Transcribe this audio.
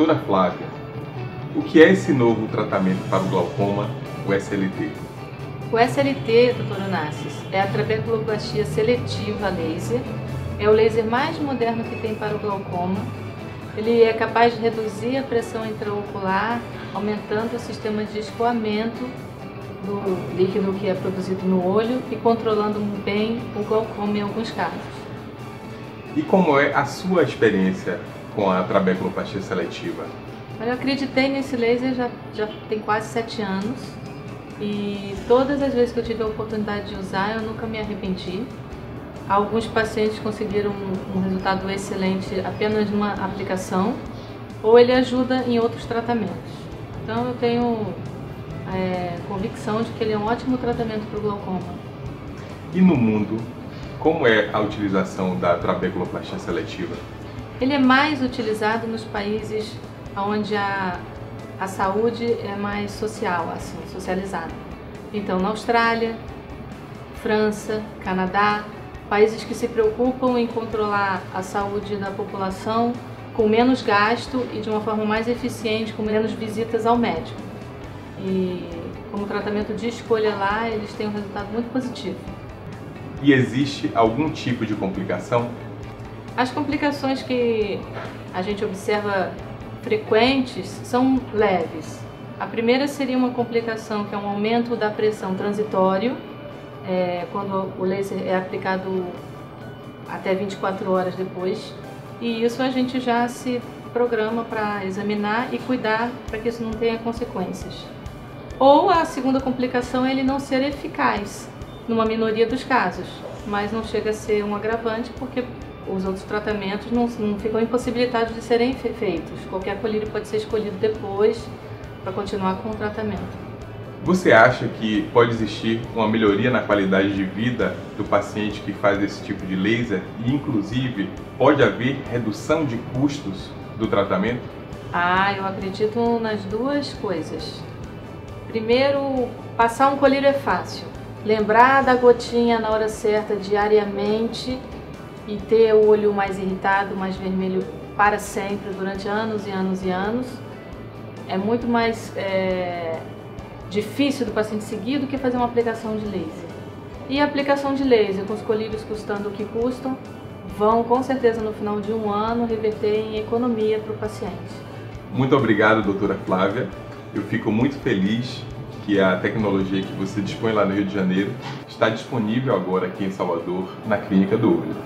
Doutora Flávia, o que é esse novo tratamento para o glaucoma, o SLT? O SLT, doutor Onassis, é a trabeculoplastia seletiva laser. É o laser mais moderno que tem para o glaucoma. Ele é capaz de reduzir a pressão intraocular, aumentando o sistema de escoamento do líquido que é produzido no olho e controlando bem o glaucoma em alguns casos. E como é a sua experiência com a trabeculoplastia seletiva? Eu acreditei nesse laser já, já tem quase sete anos e todas as vezes que eu tive a oportunidade de usar eu nunca me arrependi. Alguns pacientes conseguiram um, resultado excelente apenas numa aplicação ou ele ajuda em outros tratamentos. Então eu tenho é, convicção de que ele é um ótimo tratamento para o glaucoma. E no mundo, como é a utilização da trabeculoplastia seletiva? Ele é mais utilizado nos países onde a, a saúde é mais social, assim, socializada. Então, na Austrália, França, Canadá, países que se preocupam em controlar a saúde da população com menos gasto e de uma forma mais eficiente, com menos visitas ao médico. E como tratamento de escolha lá, eles têm um resultado muito positivo. E existe algum tipo de complicação? As complicações que a gente observa frequentes são leves. A primeira seria uma complicação que é um aumento da pressão transitório, é, quando o laser é aplicado até 24 horas depois. E isso a gente já se programa para examinar e cuidar para que isso não tenha consequências. Ou a segunda complicação é ele não ser eficaz, numa minoria dos casos, mas não chega a ser um agravante porque os outros tratamentos não, não ficam impossibilitados de serem feitos. Qualquer colírio pode ser escolhido depois para continuar com o tratamento. Você acha que pode existir uma melhoria na qualidade de vida do paciente que faz esse tipo de laser e, inclusive, pode haver redução de custos do tratamento? Ah, eu acredito nas duas coisas. Primeiro, passar um colírio é fácil. Lembrar da gotinha na hora certa diariamente e ter o olho mais irritado, mais vermelho para sempre, durante anos e anos e anos, é muito mais é, difícil do paciente seguir do que fazer uma aplicação de laser. E a aplicação de laser, com os colírios custando o que custam, vão com certeza no final de um ano reverter em economia para o paciente. Muito obrigado, doutora Flávia. Eu fico muito feliz que a tecnologia que você dispõe lá no Rio de Janeiro está disponível agora aqui em Salvador, na Clínica do Olho.